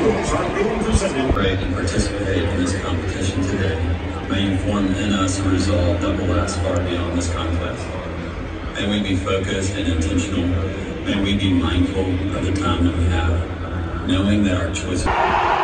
schools are being presented. And participate in this competition today may form in us a resolve that will last far beyond this contest. May we be focused and intentional. May we be mindful of the time that we have, knowing that our choices...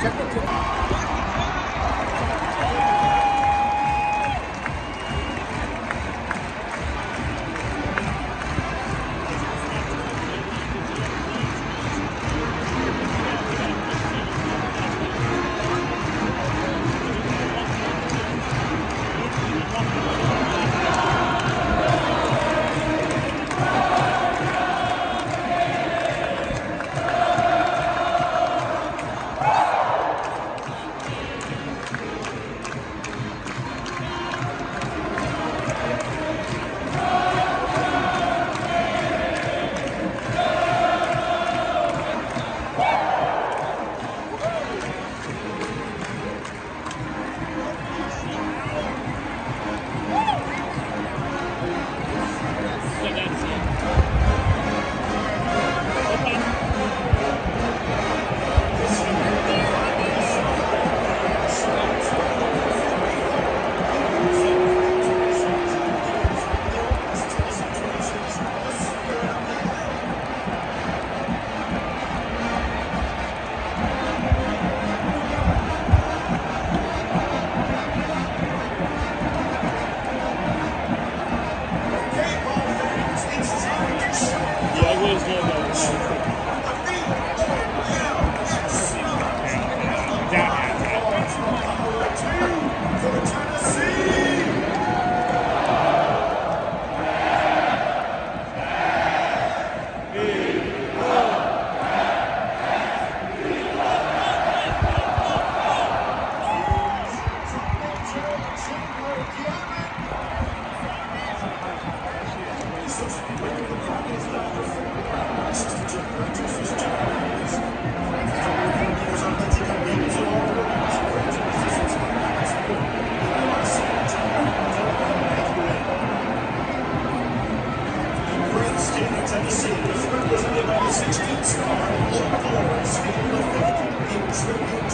Check it, check it. down. Thank you.